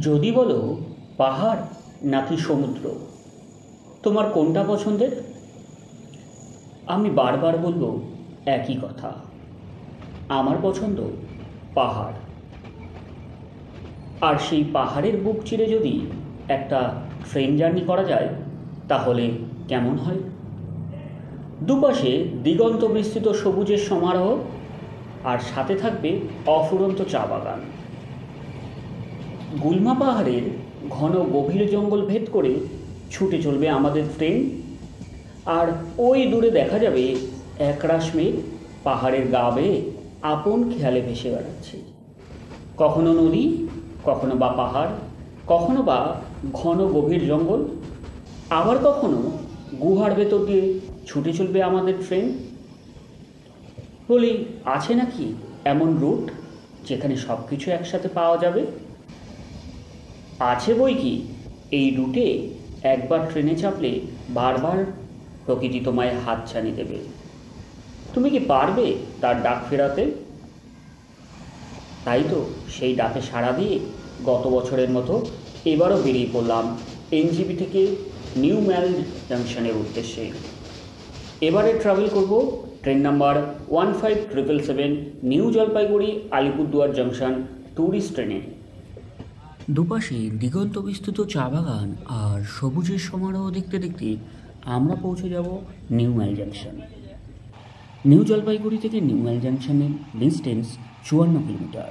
যদি বলো পাহাড় নাকি সমুদ্র, তোমার কোনটা পছন্দের? আমি বারবার বলব একই কথা, আমার পছন্দ পাহাড়। আর সেই পাহাড়ের বুক চিরে যদি একটা ট্রেন জার্নি করা যায়, তাহলে কেমন হয়? দুপাশে দিগন্ত বিস্তৃত সবুজের সমারোহ, আর সাথে থাকবে অফুরন্ত চা বাগান। গুলমা পাহাড়ের ঘন গভীর জঙ্গল ভেদ করে ছুটে চলবে আমাদের ট্রেন। আর ওই দূরে দেখা যাবে একরাশ মেঘ পাহাড়ের গা বেয়ে আপন খেয়ালে ভেসে বেড়াচ্ছে। কখনো নদী, কখনো বা পাহাড়, কখনো বা ঘন গভীর জঙ্গল, আবার কখনো গুহার ভেতর দিয়ে ছুটে চলবে আমাদের ট্রেন। বলি, আছে নাকি এমন রুট যেখানে সব কিছু একসাথে পাওয়া যাবে? আছে বই কি? এই রুটে একবার ট্রেনে চাপলে বারবার প্রকৃতি তোমায় হাত হাতছানি দেবে। তুমি কি পারবে তার ডাক ফেরাতে? তাই তো সেই ডাকে সাড়া দিয়ে গত বছরের মতো এবারও বেরিয়ে পড়লাম এনজিবি থেকে নিউ ম্যাল জাংশনের উদ্দেশ্যে। এবারে ট্রাভেল করব train number one five triple seven new Jalpaiguri Alipurduar junction tourist ট্রেনে দুপাশে দিগন্ত বিস্তৃত চা বাগান আর সবুজের সমারোহ দেখতে দেখতে আমরা পৌঁছে যাব new Mal junction. New Jalpaiguri থেকে নিউ ম্যাল জাংশনের ডিস্টেন্স চুয়ান্ন কিলোমিটার।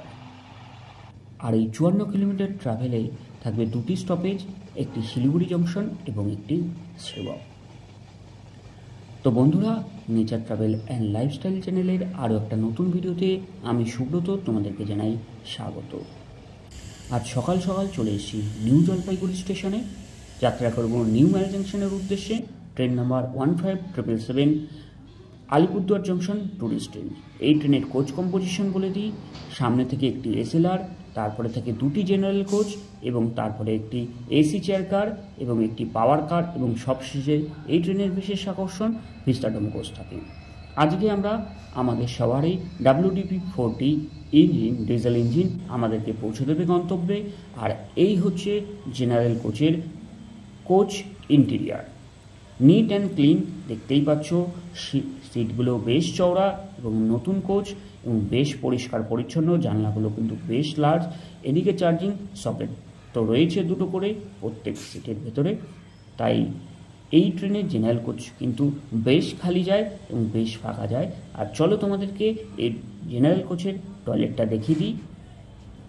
আর এই চুয়ান্ন কিলোমিটার ট্রাভেলে থাকবে দুটি স্টপেজ একটি শিলিগুড়ি জংশন এবং একটি সেবক তো বন্ধুরা নেচার ট্রাভেল অ্যান্ড লাইফস্টাইল চ্যানেলের আরও একটা নতুন ভিডিওতে আমি সুব্রত, তোমাদেরকে জানাই স্বাগত। আজ সকাল সকাল চলে এসেছি নিউ জলপাইগুড়ি স্টেশনে। যাত্রা করব নিউ ম্যাল জাংশনের উদ্দেশ্যে। Train number one five triple seven Alipurduar junction tourist train. এই ট্রেনের কোচ কম্পোজিশন বলে দিই। সামনে থেকে একটি এসএলআর, তারপরে থেকে দুটি জেনারেল কোচ এবং তারপরে একটি এসি চেয়ার কার এবং একটি পাওয়ার কার এবং সবশেষে এই ট্রেনের বিশেষ আকর্ষণ ভিস্টাডোম কোচ থাকে। আজকে আমরা আমাদের সবারই WDP forty engine diesel engine আমাদেরকে পৌঁছে দেবে গন্তব্যে। আর এই হচ্ছে জেনারেল কোচের coach interior neat and clean দেখতেই পাচ্ছ সিটগুলো বেশ চওড়া এবং নতুন কোচ এবং বেশ পরিষ্কার পরিচ্ছন্ন, জানলাগুলো কিন্তু বেশ লার্জ এদিকে চার্জিং সকেট তো রয়েছে দুটো করে প্রত্যেক সিটের ভেতরে। তাই এই ট্রেনের জেনারেল কোচ কিন্তু বেশ খালি যায় এবং বেশ ফাঁকা যায়। আর চলো তোমাদেরকে এই জেনারেল কোচের টয়লেটটা দেখিয়ে দিই।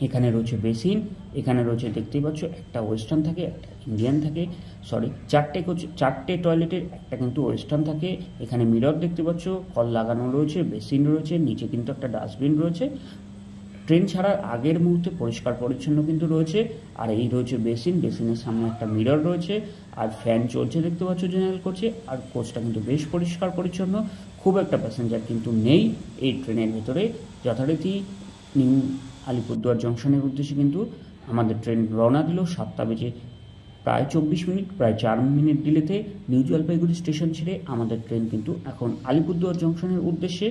এখানে রয়েছে বেসিন এখানে রয়েছে দেখতেই পাচ্ছ একটা ওয়েস্টার্ন থাকে, একটা ইন্ডিয়ান থাকে। সরি চারটে কোচ চারটে টয়লেটের একটা কিন্তু ওয়েস্টার্ন থাকে। এখানে মিরর দেখতে পাচ্ছ, কল লাগানো রয়েছে বেসিন রয়েছে, নিচে কিন্তু একটা ডাস্টবিন রয়েছে। ট্রেন ছাড়ার আগের মুহূর্তে পরিষ্কার পরিচ্ছন্ন কিন্তু রয়েছে। আর এই রয়েছে বেসিন বেসিনের সামনে একটা মিরর রয়েছে। আর ফ্যান চলছে দেখতে পাচ্ছ জেনারেল কোচে আর কোচটা কিন্তু বেশ পরিষ্কার পরিচ্ছন্ন। খুব একটা প্যাসেঞ্জার কিন্তু নেই এই ট্রেনের ভিতরে। যথারীতি নিউ আলিপুরদুয়ার জংশনের উদ্দেশ্যে কিন্তু আমাদের ট্রেন রওনা দিল সাতটা বেজে প্রায় চব্বিশ মিনিট, প্রায় চার মিনিট ডিলেতে নিউ জলপাইগুড়ি স্টেশন ছেড়ে আমাদের ট্রেন কিন্তু এখন আলিপুরদুয়ার জংশনের উদ্দেশ্যে।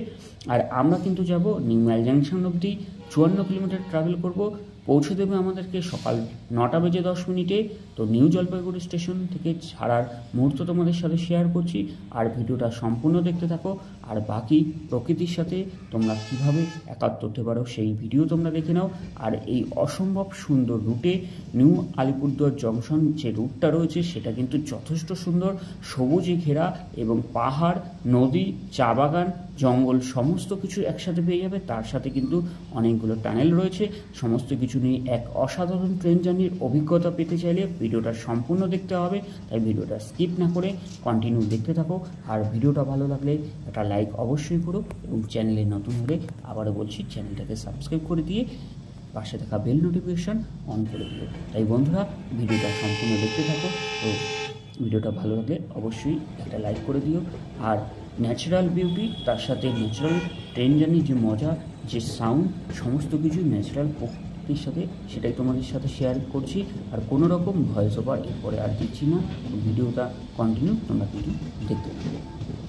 আর আমরা কিন্তু যাব নিউ ম্যাল জাংশন অবধি, চুয়ান্ন কিলোমিটার ট্রাভেল করব। পৌঁছে দেবে আমাদেরকে সকাল নটা বেজে দশ মিনিটে। তো নিউ জলপাইগুড়ি স্টেশন থেকে ছাড়ার মুহূর্ত তোমাদের সাথে শেয়ার করছি। আর ভিডিওটা সম্পূর্ণ দেখতে থাকো। আর বাকি প্রকৃতির সাথে তোমরা কীভাবে একাত্ম হতে পারো সেই ভিডিও তোমরা দেখে নাও। আর এই অসম্ভব সুন্দর রুটে নিউ আলিপুরদুয়ার জংশন যে রুটটা রয়েছে সেটা কিন্তু যথেষ্ট সুন্দর। সবুজে ঘেরা এবং পাহাড়, নদী, চা বাগান জঙ্গল সমস্ত কিছু একসাথে পেয়ে যাবে। তার সাথে কিন্তু অনেকগুলো টানেল রয়েছে। সমস্ত কিছু নিয়ে এক অসাধারণ ট্রেন জার্নির অভিজ্ঞতা পেতে চাইলে ভিডিওটা সম্পূর্ণ দেখতে হবে। তাই ভিডিওটা স্কিপ না করে কন্টিনিউ দেখতে থাকো। আর ভিডিওটা ভালো লাগলে একটা লাইক অবশ্যই করো এবং চ্যানেলে নতুন হলে আবারও বলছি চ্যানেলটাকে সাবস্ক্রাইব করে দিয়ে পাশে থাকা বেল নোটিফিকেশান অন করে দিও। তাই বন্ধুরা, ভিডিওটা সম্পূর্ণ দেখতে থাকো। তো ভিডিওটা ভালো লাগলে অবশ্যই একটা লাইক করে দিও। আর ন্যাচারাল বিউটি তার সাথে ন্যাচারাল ট্রেন জার্নি যে মজা, যে সাউন্ড সমস্ত কিছু ন্যাচারাল প্রকৃতির সাথে, সেটাই তোমাদের সাথে শেয়ার করছি। আর কোনো রকম ভয়েস ওভার এরপরে আর দিচ্ছি না। ভিডিওটা কন্টিনিউ তোমরা কিন্তু দেখতে থাকো।